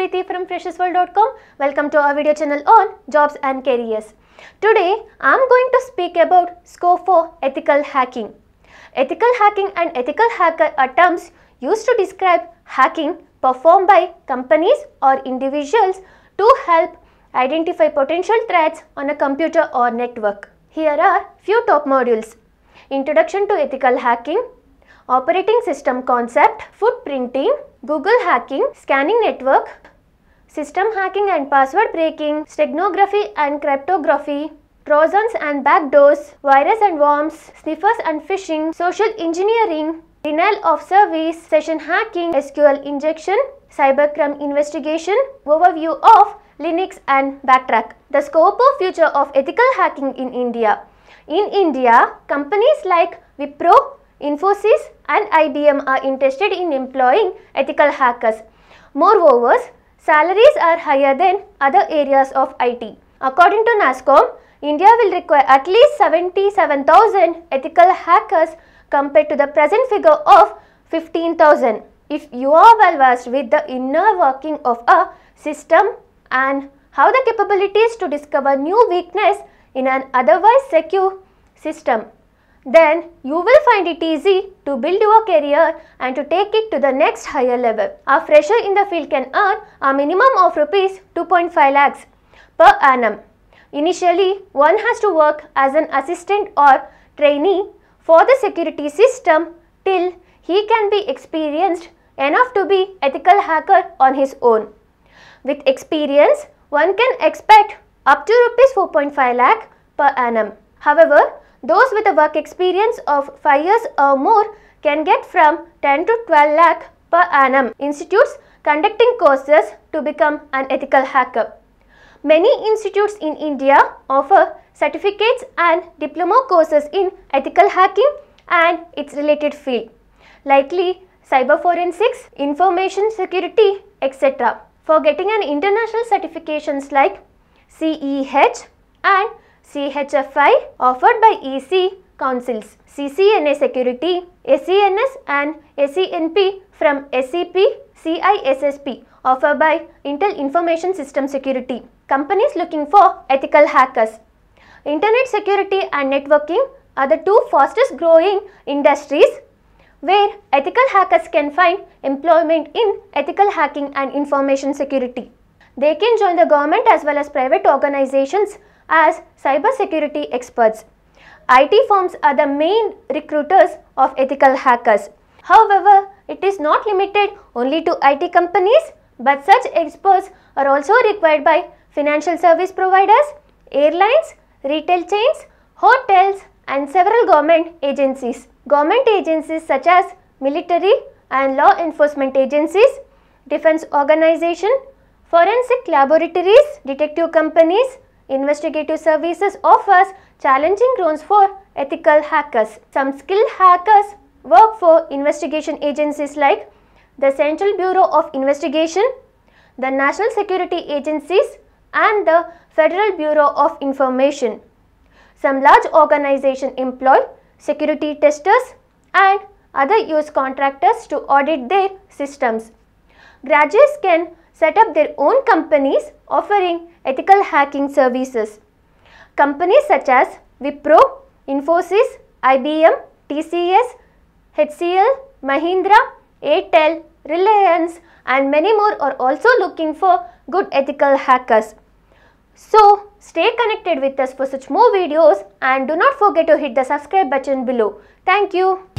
Preeti from freshersworld.com. Welcome to our video channel on jobs and careers. Today I am going to speak about scope for ethical hacking. Ethical hacking and ethical hacker are terms used to describe hacking performed by companies or individuals to help identify potential threats on a computer or network. Here are few top modules. Introduction to ethical hacking, operating system concept, footprinting, Google hacking, scanning network, system hacking and password breaking, steganography and cryptography, trojans and backdoors, virus and worms, sniffers and phishing, social engineering, denial of service, session hacking, SQL injection, cybercrime investigation, overview of Linux and backtrack. The scope of future of ethical hacking in India. In India, companies like Wipro, Infosys and IBM are interested in employing ethical hackers. Moreover, salaries are higher than other areas of IT. According to NASSCOM, India will require at least 77,000 ethical hackers compared to the present figure of 15,000. If you are well versed with the inner working of a system and how the capabilities to discover new weakness in an otherwise secure system, then you will find it easy to build your career and to take it to the next higher level. A fresher in the field can earn a minimum of rupees 2.5 lakhs per annum. Initially, one has to work as an assistant or trainee for the security system till he can be experienced enough to be ethical hacker on his own. With experience, one can expect up to rupees 4.5 lakh per annum. However, those with a work experience of 5 years or more can get from 10 to 12 lakh per annum. Institutes conducting courses to become an ethical hacker. Many institutes in India offer certificates and diploma courses in ethical hacking and its related field, likely cyber forensics, information security, etc. For getting an international certifications like CEH and CHFI offered by EC councils, CCNA Security, SCNS and SCNP from SCP, CISSP offered by Intel Information System Security. Companies looking for ethical hackers. Internet security and networking are the two fastest growing industries where ethical hackers can find employment in ethical hacking and information security. They can join the government as well as private organizations as cyber security experts. IT firms are the main recruiters of ethical hackers. However, it is not limited only to IT companies, but such experts are also required by financial service providers, airlines, retail chains, hotels, and several government agencies. Government agencies such as military and law enforcement agencies, defense organization, forensic laboratories, detective companies, investigative services offers challenging roles for ethical hackers. Some skilled hackers work for investigation agencies like the Central Bureau of Investigation, the National Security Agencies and the Federal Bureau of Information. Some large organizations employ security testers and other use contractors to audit their systems. Graduates can set up their own companies offering ethical hacking services. Companies such as Wipro, Infosys, IBM, TCS, HCL, Mahindra, Airtel, Reliance and many more are also looking for good ethical hackers. So, stay connected with us for such more videos and do not forget to hit the subscribe button below. Thank you.